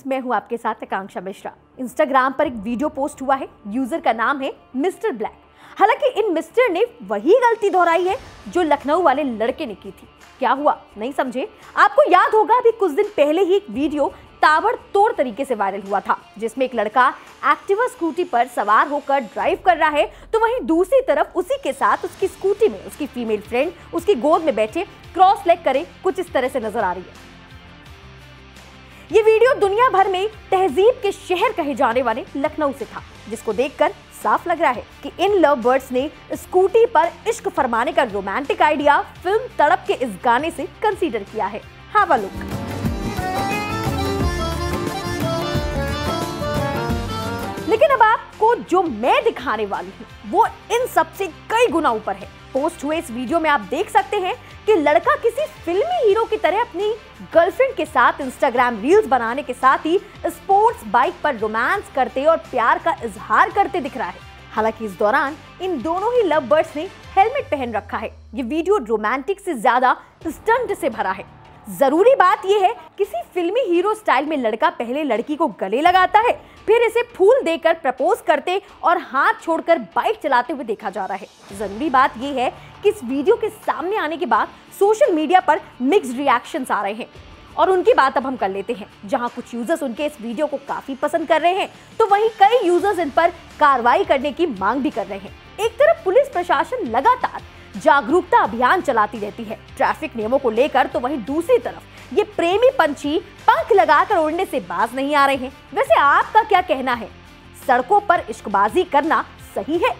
मैं हूँ आपके साथ आकांक्षा मिश्रा। इंस्टाग्राम पर एक वीडियो पोस्ट हुआ है, यूज़र का नाम है मिस्टर ब्लैक। हालाँकि इन मिस्टर ने वही गलती दोहराई है जो लखनऊ वाले लड़के ने की थी। क्या हुआ? नहीं समझे? आपको याद होगा, अभी कुछ दिन पहले ही एक वीडियो ताबड़तोड़ तरीके से वायरल हुआ था, जिसमें एक लड़का एक्टिवा स्कूटी पर सवार होकर ड्राइव कर रहा है तो वहीं दूसरी तरफ़ उसी के साथ उसकी स्कूटी में उसकी फीमेल फ्रेंड उसकी गोद में बैठे क्रॉस लेग करे, कुछ इस तरह से नज़र आ रही है। ये वीडियो दुनिया भर में तहजीब के शहर कहे जाने वाले लखनऊ से था, जिसको देखकर साफ़ लग रहा है कि इन लव बर्ड्स ने स्कूटी पर इश्क फरमाने का रोमांटिक आइडिया फ़िल्म तड़प के इस गाने से कंसीडर किया है। हाँ जो मैं दिखाने वाली हूँ, वो इन सबसे कई गुना ऊपर है। पोस्ट हुए इस वीडियो में आप देख सकते हैं कि लड़का किसी फिल्मी हीरो की तरह अपनी गर्लफ्रेंड के साथ इंस्टाग्राम रील्स बनाने के साथ ही स्पोर्ट्स बाइक पर रोमांस करते और प्यार का इजहार करते दिख रहा है। हालाँकि इस दौरान इन दोनों ही लव बर्ड्स ने हेलमेट पहन रखा है। ये वीडियो रोमांटिक से ज़्यादा स्टंट से भरा है। ज़रूरी बात यह है, किसी फिल्मी हीरो स्टाइल में लड़का पहले लड़की को गले लगाता है, फिर इसे फूल देकर प्रपोज करते और हाथ छोड़कर बाइक चलाते हुए देखा जा रहा है। ज़रूरी बात यह है कि इस वीडियो के सामने आने के बाद सोशल मीडिया पर मिक्स रिएक्शंस आ रहे हैं। और उनकी बात अब हम कर लेते हैं। जहाँ कुछ यूज़र्स उनके इस वीडियो को काफ़ी पसंद कर रहे हैं तो वहीं कई यूज़र्स इन पर कार्रवाई करने की मांग भी कर रहे हैं। एक तरफ़ पुलिस प्रशासन लगातार जागरूकता अभियान चलाती रहती है। ट्रैफ़िक नियमों को लेकर तो वहीं दूसरी तरफ़ ये प्रेमी पंछी पंख लगाकर उड़ने से बाज नहीं आ रहे हैं। वैसे आपका क्या कहना है? सड़कों पर इश्कबाजी करना सही है?